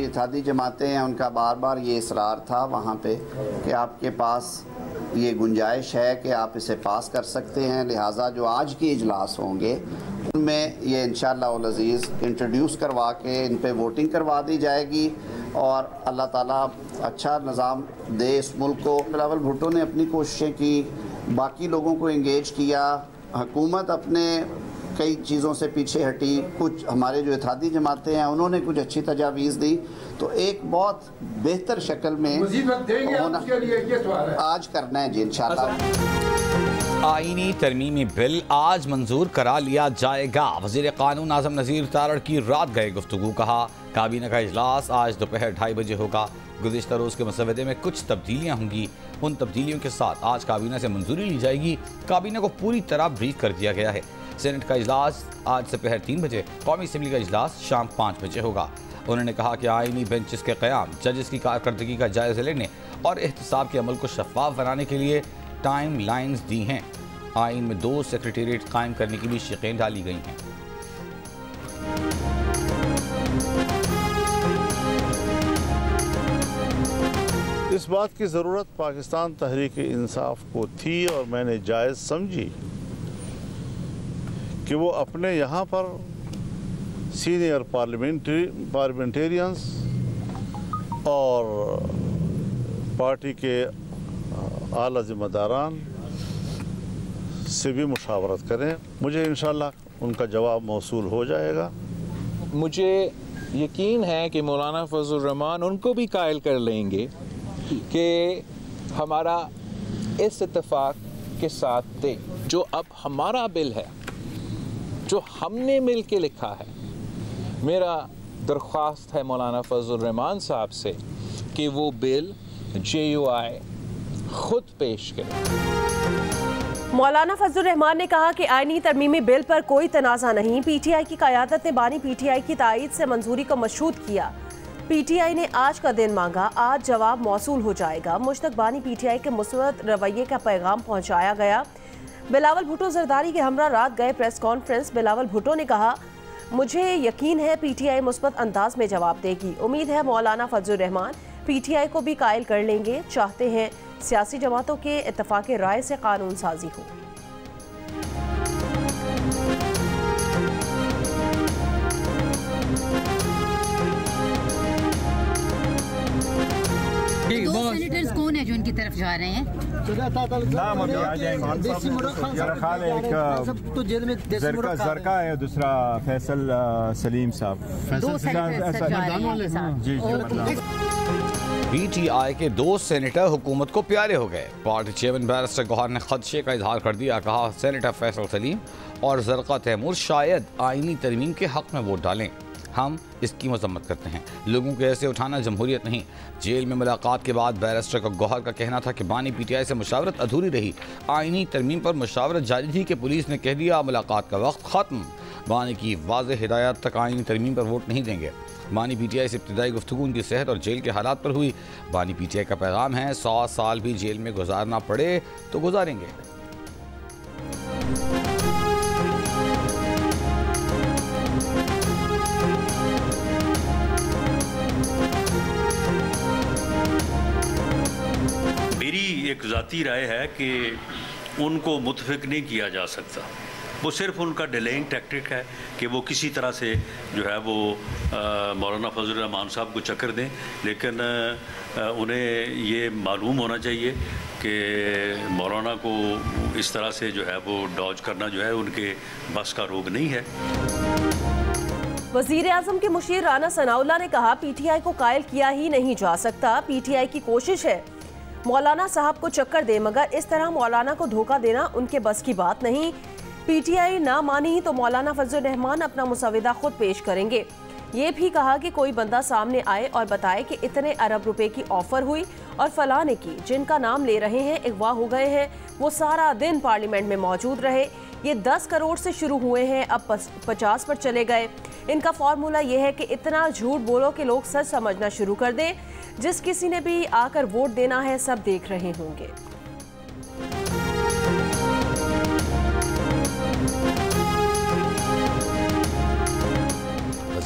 हमारी इतिहादी जमातें हैं, उनका बार बार ये इसरार था वहाँ पे कि आपके पास ये गुंजाइश है कि आप इसे पास कर सकते हैं। लिहाजा जो आज के इजलास होंगे, उनमें ये इन अज़ीज़ इंट्रोड्यूस करवा के इन पर वोटिंग करवा दी जाएगी और अल्लाह ताला अच्छा निज़ाम दे इस मुल्क को। बिलावल भुट्टो ने अपनी कोशिशें की, बाकी लोगों को इंगेज किया, हकूमत अपने कई चीज़ों से पीछे हटी। कुछ हमारे जो इतिहादी जमातें हैं उन्होंने कुछ अच्छी तजावीज़ दी। तो एक बहुत बेहतर शक्ल में होना आज करना है जी इंशाल्लाह। आईनी तरमीमी बिल आज मंजूर करा लिया जाएगा। वज़ीर कानून आज़म नज़ीर तारड़ की रात गए गुफ्तु कहा। काबीना का अजलास आज दोपहर ढाई बजे होगा। गुजशत रोज़ के मसवदे में कुछ तब्दीलियाँ होंगी। उन तब्दीलियों के साथ आज काबीना से मंजूरी ली जाएगी। काबीना को पूरी तरह ब्रीफ कर दिया गया है। सेनेट का इजलास आज दोपहर तीन बजे कौमी असम्बली का इजलास शाम पाँच बजे होगा। उन्होंने कहा कि आइनी बेंचेस के क्याम, जजेस की कारकर्दगी का जायजा लेने और एहतसाब के अमल को शफाफ बनाने के लिए टाइम लाइन्स दी हैं। आइन में दो सेक्रेटेरिएट कायम करने की भी शिकें डाली गई हैं। इस बात की ज़रूरत पाकिस्तान तहरीक इंसाफ को थी और मैंने जायज़ समझी। कि वो अपने यहाँ पर सीनियर पार्लियामेंट्री पार्लियामेंटेरियंस और पार्टी के आला ज़िम्मेदारान से भी मुशावरत करें। मुझे इन उनका जवाब मौसू हो जाएगा। मुझे यकीन है कि मौलाना फजल रहमान उनको भी कायल कर लेंगे कि हमारा इस इतफाक़ के साथ थे जो अब हमारा बिल है। जो हमने मिल के लिखा है। मेरा दरख्वास्त है मौलाना फजल रहमान साहब से कि वो बिल जे यू आई खुद पेश करें। मौलाना फजल रहमान ने कहा कि आईनी तरमीमी बिल पर कोई तनाज़ा नहीं। पीटीआई की क्यादत ने बानी पीटीआई की तायद से मंजूरी को मशरूत किया। पीटीआई ने आज का दिन मांगा, आज जवाब मौसू हो जाएगा। मुश्तक बानी पीटीआई के मुस्बत रवैये का पैगाम पहुँचाया गया। बिलावल भुटो जरदारी के हमरा रात गए प्रेस कॉन्फ्रेंस बिलावल भुटो ने कहा मुझे यकीन है पीटीआई मुस्बत अंदाज में जवाब देगी। उम्मीद है मौलाना फजल रहमान पीटीआई को भी कायल कर लेंगे। चाहते हैं सियासी जमातों के इतफाक़ राय से कानून साजी हो। सेनेटर्स कौन है जो इनकी तरफ़ जा रहे हैं? नाम अभी आ जाएँगे तो जेल में जरका है। दूसरा फैसल सलीम साहब। जी पी टी आई के दो सेनेटर हुकूमत को प्यारे हो गए। पार्टी चेयरमैन बैरिस्टर गौहर ने खदशे का इजहार कर दिया कहा सेनेटर फैसल सलीम और जरका तैमूर शायद आइनी तरमीम के हक में वोट डालें। हम इसकी मजम्मत करते हैं। लोगों को ऐसे उठाना जमहूरियत नहीं। जेल में मुलाकात के बाद बैरिस्टर का गौहर का कहना था कि बानी पीटीआई से मुशावरत अधूरी रही। आइनी तरमीम पर मुशावरत जारी थी कि पुलिस ने कह दिया, मुलाकात का वक्त ख़त्म। बानी की वाज हिदायत तक आइनी तरमीम पर वोट नहीं देंगे। बानी पीटीआई से इब्तदाई गुफ्तु उनकी सेहत और जेल के हालात पर हुई। बानी पीटीआई का पैगाम है, सौ साल भी जेल में गुजारना पड़े तो गुजारेंगे। एक ज़ाती राय है कि उनको मुतफिक नहीं किया जा सकता। वो सिर्फ़ उनका डिलेइंग टैक्टिक है कि वो किसी तरह से जो है वो मौलाना फजल रहमान साहब को चक्कर दें लेकिन आ, उन्हें ये मालूम होना चाहिए कि मौलाना को इस तरह से जो है वो डॉज करना जो है उनके बस का रोग नहीं है। वज़ीर आज़म के मुशीर राना सनाउल्ला ने कहा पीटीआई को कायल किया ही नहीं जा सकता। पीटीआई की कोशिश है मौलाना साहब को चक्कर दे, मगर इस तरह मौलाना को धोखा देना उनके बस की बात नहीं। पीटीआई ना मानी तो मौलाना फजल रहमान अपना मुसविदा खुद पेश करेंगे। ये भी कहा कि कोई बंदा सामने आए और बताए कि इतने अरब रुपए की ऑफ़र हुई और फलां ने की, जिनका नाम ले रहे हैं, अगवा हो गए हैं, वो सारा दिन पार्लियामेंट में मौजूद रहे। ये 10 करोड़ से शुरू हुए हैं, अब 50 पर चले गए। इनका फॉर्मूला ये है कि इतना झूठ बोलो कि लोग सच समझना शुरू कर दें। जिस किसी ने भी आकर वोट देना है सब देख रहे होंगे।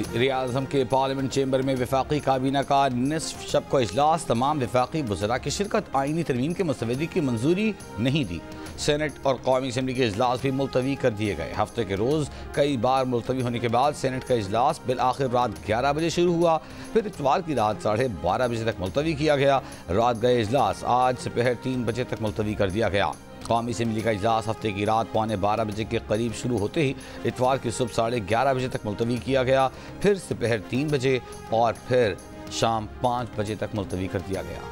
वजी अजम के पार्लियामेंट चेंबर में विफाकी काबीना का निसफ शब को अजलास तमाम विफाकी वजरा की शिरकत आइनी तरमीम के मसवदे की मंजूरी नहीं दी। सेनेट और कौमी असम्बली के अजलास भी मुलतवी कर दिए गए। हफ़्ते के रोज़ कई बार मुलतवी होने के बाद सेनेट का अजलास बिल आखिर रात ग्यारह बजे शुरू हुआ। फिर इतवार की रात साढ़े बारह बजे तक मुलतवी किया गया। रात गए अजलास आज दोपहर तीन बजे तक मुलतवी कर दिया गया। कौमी असम्बली का इजलास हफ़्ते की रात पौने बारह बजे के करीब शुरू होते ही इतवार की सुबह साढ़े ग्यारह बजे तक मुलतवी किया गया, फिर दोपहर तीन बजे और फिर शाम पाँच बजे तक मुलतवी कर दिया गया।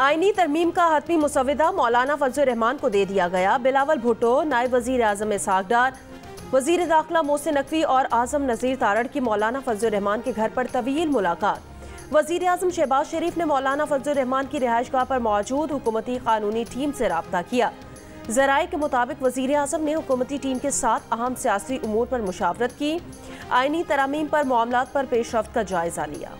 आईनी तरमीम का हतमी मुसविदा मौलाना फजल रहमान को दे दिया गया। बिलावल भुट्टो, नायब वज़ीर आज़म इसहाकडार वज़ीर दाखिला मोहसिन नकवी और आज़म नज़ीर तारड़ की मौलाना फजल रहमान के घर पर तवील मुलाकात। वज़ीर अजम शहबाज शरीफ ने मौलाना फजल रहमान की रिहाइश गाह पर मौजूद हुकूमती कानूनी टीम से रबता किया। जराए के मुताबिक वज़ीर अजम ने हुकूमती टीम के साथ अहम सियासी उमूर पर मुशावरत की आइनी तरामीम पर मामला पर पेशरफ का जायजा लिया।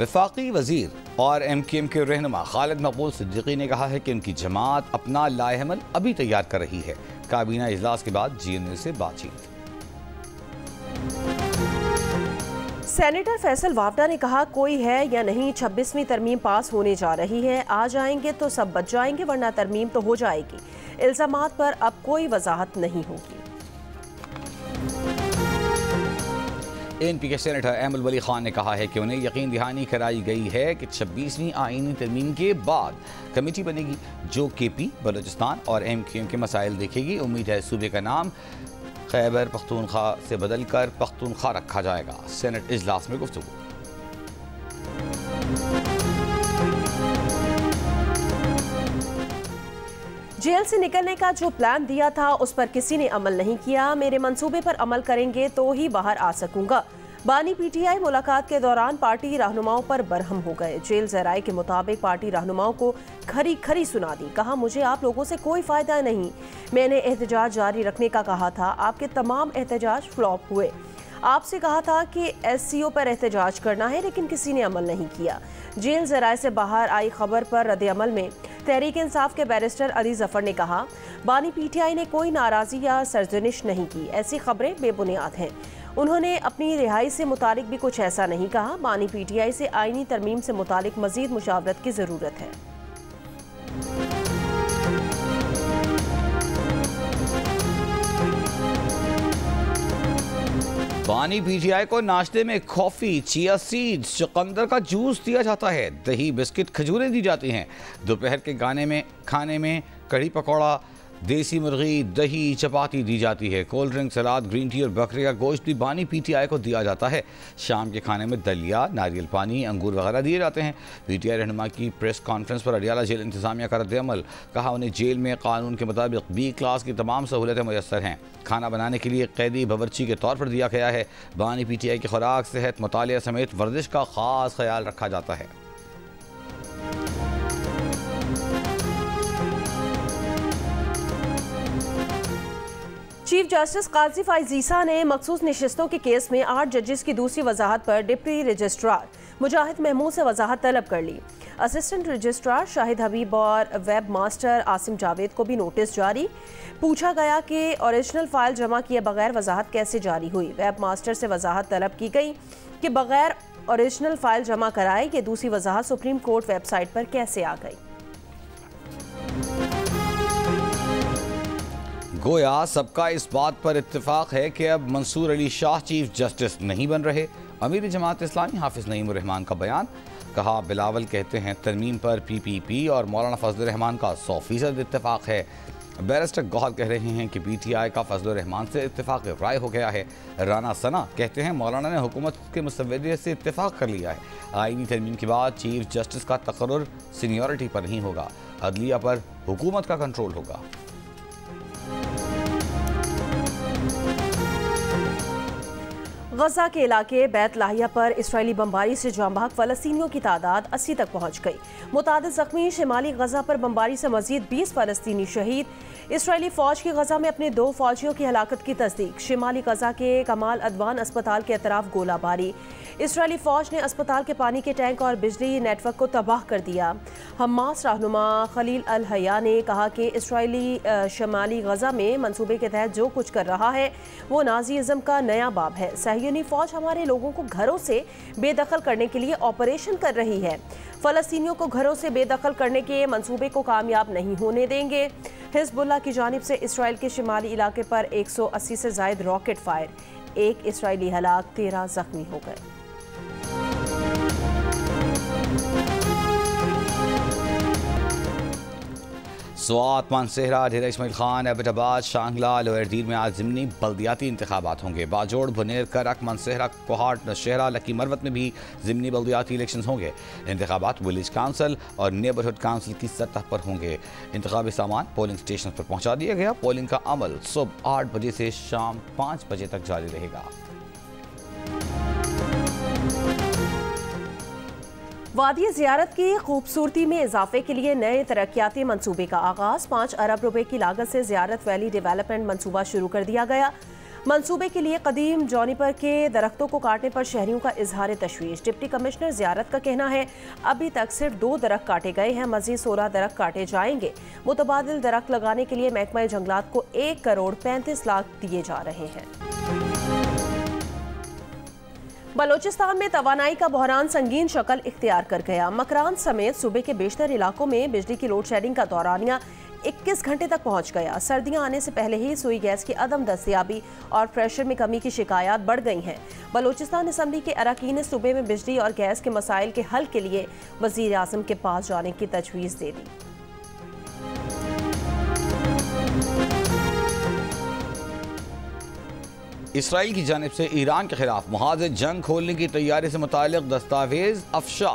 वफाकी वज़ीर और एम के एम के रहनमा खालिद मकबूल सिद्दीकी ने कहा है कि उनकी जमात अपना लाहमल अभी तैयार कर रही है। काबीना इजलास के बाद जी एन ए से बातचीत। सेनेटर फैसल वावडा ने कहा, कोई है या नहीं, छब्बीसवीं तरमीम पास होने जा रही है। आ जाएँगे तो सब बच जाएँगे, वरना तरमीम तो हो जाएगी। इल्ज़ाम पर अब कोई वजाहत नहीं होगी। एन पी के सेनेटर अहमद वली खान ने कहा है कि उन्हें यकीन दहानी कराई गई है कि छब्बीसवीं आइनी तरमीम के बाद कमेटी बनेगी, जो के पी बलोचिस्तान और एम क्यू एम के मसाइल देखेगी। उम्मीद है सूबे का नाम खैबर पख्तूनख्वा से बदल कर पख्तूनख्वा रखा जाएगा। सेनेट इजलास में गुफ्तु जेल से निकलने का जो प्लान दिया था, उस पर किसी ने अमल नहीं किया। मेरे मंसूबे पर अमल करेंगे तो ही बाहर आ सकूँगा। बानी पीटीआई मुलाकात के दौरान पार्टी रहनुमाओं पर बरहम हो गए। जेल जराये के मुताबिक पार्टी रहनुमाओं को खरी खरी सुना दी। कहा, मुझे आप लोगों से कोई फ़ायदा नहीं। मैंने एहतजाज जारी रखने का कहा था। आपके तमाम एहतजाज फ्लॉप हुए। आपसे कहा था कि एससीओ पर एहतजाज करना है, लेकिन किसी ने अमल नहीं किया। जेल जराए से बाहर आई खबर पर रद्द अमल में तहरीक इंसाफ के बैरिस्टर अली ज़फ़र ने कहा, बानी पीटीआई ने कोई नाराज़ी या सरजनिश नहीं की। ऐसी खबरें बेबुनियाद हैं। उन्होंने अपनी रिहाई से मुतालिक भी कुछ ऐसा नहीं कहा। बानी पीटीआई से आइनी तरमीम से मुतालिक मजीद मुशावरत की ज़रूरत है। बानी पीजीआई को नाश्ते में कॉफ़ी, चिया सीड्स, चुकंदर का जूस दिया जाता है। दही, बिस्किट, खजूरें दी जाती हैं। दोपहर के गाने में, खाने में कढ़ी पकौड़ा देसी मुर्गी, दही, चपाती दी जाती है। Cold drink, salad, green tea और बकरे का गोश्त भी बानी पीटीआई को दिया जाता है। शाम के खाने में दलिया, नारियल पानी, अंगूर वगैरह दिए जाते हैं। पीटीआई रहनुमा की प्रेस कॉन्फ्रेंस पर अडियाला जेल इंतजामिया का रद्दमल कहा, उन्हें जेल में कानून के मुताबिक बी क्लास की तमाम सहूलतें मैसर हैं। खाना बनाने के लिए कैदी बावरची के तौर पर दिया गया है। बानी पी टी आई की खुराक, सेहत मुताल समेत वर्जिश का ख़ास ख्याल रखा जाता है। चीफ जस्टिस काजी फाइजीसा ने मखसूस नशस्तों के केस में आठ जजेस की दूसरी वजाहत पर डिप्टी रजिस्ट्रार मुजाहिद महमूद से वजाहत तलब कर ली। असिस्टेंट रजिस्ट्रार शाहिद हबीब और वेब मास्टर आसिम जावेद को भी नोटिस जारी। पूछा गया कि ओरिजिनल फ़ाइल जमा किए बगैर वजाहत कैसे जारी हुई? वेब मास्टर से वजाहत तलब की गई कि बगैर ओरिजिनल फ़ाइल जमा कराए, ये दूसरी वजाहत सुप्रीम कोर्ट वेबसाइट पर कैसे आ गई? गोया सबका इस बात पर इतफाक़ है कि अब मंसूर अली शाह चीफ जस्टिस नहीं बन रहे। अमीर जमात इस्लामी हाफिज नईम रहमान का बयान, कहा बिलावल कहते हैं तरमीम पर पी पी पी और मौलाना फजल रहमान का सौ फ़ीसद इतफाक़ है। बैरिस्टर गौहर कह रहे हैं कि पी टी आई का फजल रहमान से इतफाक़ राय हो गया है। राना सना कहते हैं मौलाना ने हुकूमत के मुसवदे से इतफाक़ कर लिया है। आइनी तरमीम के बाद चीफ जस्टिस का तकर सीनियरिटी पर नहीं होगा। अदलिया पर हुकूमत का कंट्रोल होगा। गजा के इलाके बैत लाहिया पर इसराइली बमबारी से जाम बहक फलस्तीनियों की तादाद 80 तक पहुँच गई। मुताद जख्मी शिमाली गजा पर बमबारी से मजीद बीस फ़लस्तनी शहीद। इसराइली फौज की गजा में अपने दो फौजियों की हलाकत की तस्दीक, शिमाली गजा के कमाल अदवान अस्पताल के अतराफ गोलाबारी। इसराइली फौज ने अस्पताल के पानी के टैंक और बिजली नेटवर्क को तबाह कर दिया। हमास रहनुमा खलील अल हया ने कहा कि इसराइली शमाली गजा में मनसूबे के तहत जो कुछ कर रहा है, वो नाजीज़म का नया बाब है। सहयूनी फौज हमारे लोगों को घरों से बेदखल करने के लिए ऑपरेशन कर रही है। फ़लस्तीनियों को घरों से बेदखल करने के मंसूबे को कामयाब नहीं होने देंगे। हिजबुल्ला की जानब से इसराइल के शिमाली इलाके पर 180 से जायद रॉकेट फायर। एक इसराइली हलाक, तेरह जख्मी हो गए। स्वात मानसेहरा ढेर इसमाइल खान एबटाबाद शांगला लोहरदीर में आज ज़मनी बल्दियाती इंतबात होंगे बाजोड़ बुनेर करक मानसेहरा कोहाट नशहरा लकी मरवत में भी ज़मनी बल्दियाती इलेक्शन होंगे इंतबात विलेज काउंसिल और नेबरहुड काउंसिल की सतह पर होंगे इंतबी सामान पोलिंग स्टेशन पर पहुँचा दिया गया पोलिंग का अमल सुबह आठ बजे से शाम पाँच बजे तक जारी रहेगा वादी जियारत की खूबसूरती में इजाफे के लिए नए तरक्याती मनसूबे का आगाज़। पाँच अरब रुपए की लागत से जियारत वैली डेवलपमेंट मनसूबा शुरू कर दिया गया। मनसूबे के लिए कदीम जौनीपर के दरख्तों को काटने पर शहरियों का इजहार तशवीश। डिप्टी कमिश्नर जियारत का कहना है, अभी तक सिर्फ़ दो दरख्त काटे गए हैं, मजीद सोलह दरख्त काटे जाएँगे। मुतबादल दरख्त लगाने के लिए महकमा जंगलात को एक करोड़ पैंतीस लाख दिए जा रहे हैं। बलोचिस्तान में तवानाई का बहरान संगीन शक्ल इख्तियार कर गया। मकरान समेत सूबे के बेशतर इलाकों में बिजली की लोड शेडिंग का दौरानिया 21 घंटे तक पहुँच गया। सर्दियाँ आने से पहले ही सुई गैस की अदम दस्तियाबी और प्रेशर में कमी की शिकायत बढ़ गई हैं। बलोचिस्तान असम्बली के अरकान ने सूबे में बिजली और गैस के मसाइल के हल के लिए वज़ीर के पास जाने की तजवीज़ दे दी। इसराइल की जानब से ईरान के खिलाफ महाज जंग खोलने की तैयारी से मुतल दस्तावेज़ अफशा।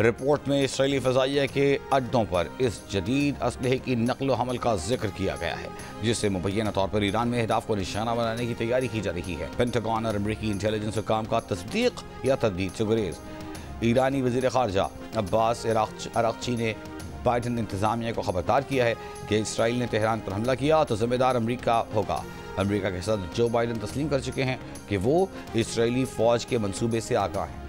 रिपोर्ट में इसराइली फ़जाइया के अड्डों पर इस जदीद असलहे की नकल हमल का ज़िक्र किया गया है, जिससे मुबैना तौर पर ईरान में अहदाफ को निशाना बनाने की तैयारी की जा रही है। पेंटागन और अमरीकी इंटेलिजेंस काम का तस्दीक या तदीद से गुरेज। ईरानी वज़ीर खारजा अब्बास अराकची ने बाइडन इंतजामिया को खबरदार किया है कि इसराइल ने तेहरान पर हमला किया तो जिम्मेदार अमरीका होगा। अमरीका के साथ जो बाइडन तस्लीम कर चुके हैं कि वो इसराइली फ़ौज के मंसूबे से आगाह हैं।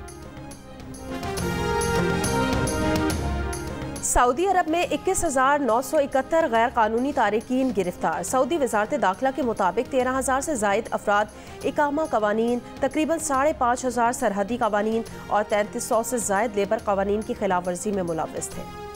सऊदी अरब में इक्कीस हज़ार नौ सौ इकहत्तर गैर कानूनी तारकिन गिरफ़्तार। सऊदी वजारत दाखिला के मुताबिक तेरह हज़ार से जायद अफराद इकामा कवानीन, तकरीबन साढ़े पाँच हज़ार सरहदी कवानीन और तैंतीस सौ से जायद लेबर कवानीन की खिलाफ वर्जी में मुलविस थे।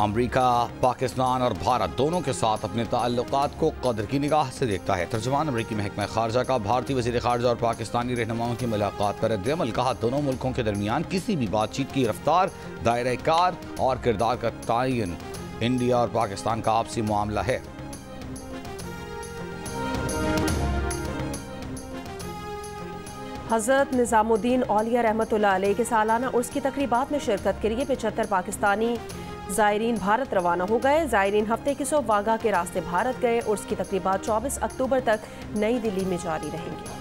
अमरीका, पाकिस्तान और भारत दोनों के साथ अपने ताल्लुक को कदर की निगाह से देखता है। तर्जमान अमरीकी महकमा खारजा का भारतीय वजी खारजा और पाकिस्तानी रहनुमाओं की मुलाकात पर रद्दमल कहा, दोनों मुल्कों के दरमियान किसी भी बातचीत की रफ्तार दायरा कार और किरदार का तयन इंडिया और पाकिस्तान का आपसी मामला है। हज़रत निज़ामुद्दीन औलिया रहमत के सालाना उर्स की तकरीबा में शिरकत के लिए पचहत्तर पाकिस्तानी ज़ायरीन भारत रवाना हो गए। ज़ायरीन हफ़्ते की सौ वागा के रास्ते भारत गए और उसकी तकरीबा 24 अक्टूबर तक नई दिल्ली में जारी रहेंगी।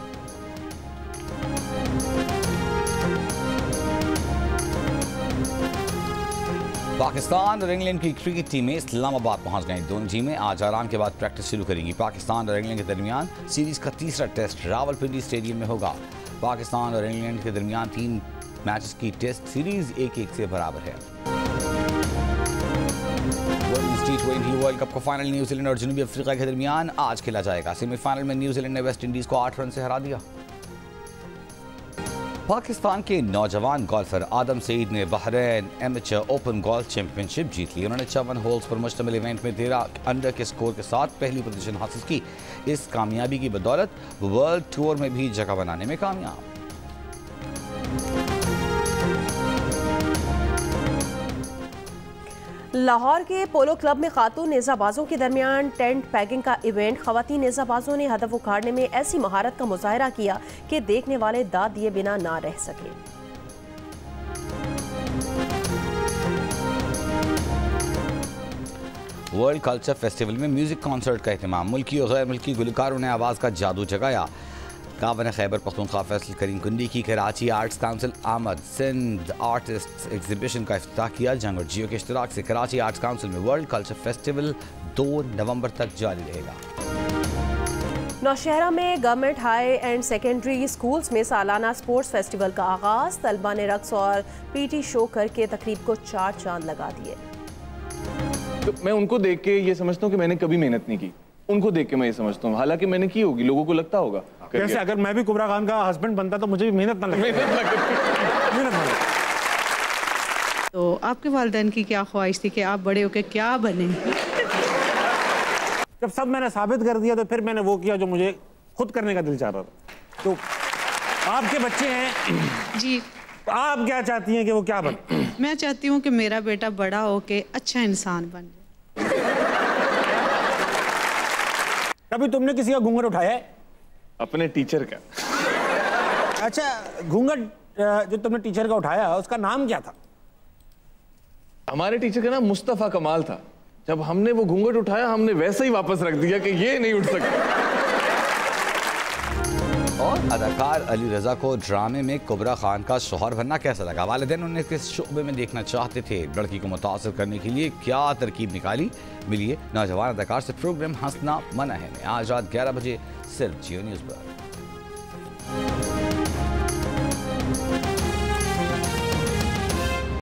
पाकिस्तान और इंग्लैंड की क्रिकेट टीमें इस्लामाबाद पहुँच गई। दोनों टीमें आज आराम के बाद प्रैक्टिस शुरू करेंगी। पाकिस्तान और इंग्लैंड के दरमियान सीरीज़ का तीसरा टेस्ट रावलपिंडी स्टेडियम में होगा। पाकिस्तान और इंग्लैंड के दरमियान तीन मैचेस की टेस्ट सीरीज़ एक एक से बराबर है। टी ट्वेंटी वर्ल्ड कप का फाइनल न्यूजीलैंड और जनूबी अफ्रीका के दरमियान आज खेला जाएगा। सेमीफाइनल में न्यूजीलैंड ने वेस्ट इंडीज को आठ रन से हरा दिया। पाकिस्तान के नौजवान गोल्फर आदम सईद ने Bahrain amateur open golf championship जीत ली। उन्होंने चौवन होल्स पर मुश्तमिल इवेंट में तेरह अंडर के स्कोर के साथ पहली पोजीशन हासिल की। इस कामयाबी की बदौलत वर्ल्ड टूर में भी जगह बनाने में कामयाब। लाहौर के पोलो क्लब में खातून नेज़ाबाजों के दरमियान टेंट पैगिंग का इवेंट। खवती नेज़ाबाजों ने हदफ उखाड़ने में ऐसी महारत का मुजाहरा किया कि देखने वाले दाद दिए बिना ना रह सके। वर्ल्ड कल्चर फेस्टिवल में म्यूज़िक कॉन्सर्ट का अहतमाम। मुल्की और गैर मुल्की गुलकारों ने आवाज़ का जादू जगाया। काबन खैबर पख्तूनख्वा फैसल करीम कुंडी की कराची आर्ट्स काउंसिल आमद सिंध आर्टिस्ट एग्जीबिशन का अफ्ताह किया। जंग और जियो के इश्तराक से कराची आर्ट्स काउंसिल में वर्ल्ड कल्चर फेस्टिवल दो नवंबर तक जारी रहेगा। नौशहरा में government high and secondary schools में सालाना स्पोर्ट्स फेस्टिवल का आगाज़। तलबा ने रक्स और पीटी शो करके तकरीब को चार चाँद लगा दिए। तो मैं उनको देख के ये समझता हूँ कि मैंने कभी मेहनत नहीं की। उनको देख के मैं ये समझता हूँ। हालाँकि मैंने की होगी लोगों को लगता होगा। जैसे अगर मैं भी कुबरा खान का हस्बैंड बनता तो मुझे भी मेहनत ना लगती मेहनत ना लगती तो आपके वालदेन की क्या ख्वाहिश थी कि आप बड़े होकर क्या बने? जब सब मैंने साबित कर दिया तो फिर मैंने वो किया जो मुझे खुद करने का दिल चाह रहा था। तो आपके बच्चे हैं। जी। आप क्या चाहती हैं कि वो क्या बने? मैं चाहती हूँ कि मेरा बेटा बड़ा होके अच्छा इंसान बन जाए। कभी तुमने किसी का घूंघट उठाया है? अपने टीचर का। अच्छा घूंघट जो तुमने टीचर का उठाया उसका नाम क्या था? हमारे टीचर का नाम मुस्तफ़ा कमाल था। जब हमने वो घूंघट उठाया हमने वैसे ही वापस रख दिया कि ये नहीं उठ सकता। अदाकार अली रजा को ड्रामे में कुबरा खान का शोहर बनना कैसा लगा? वालदेन उन्हें किस शोबे में देखना चाहते थे? लड़की को मुतासर करने के लिए क्या तरकीब निकाली? मिलिए नौजवान अदाकार से प्रोग्राम हंसना मना है। आज रात ग्यारह बजे सिर्फ़ जियो न्यूज़ पर।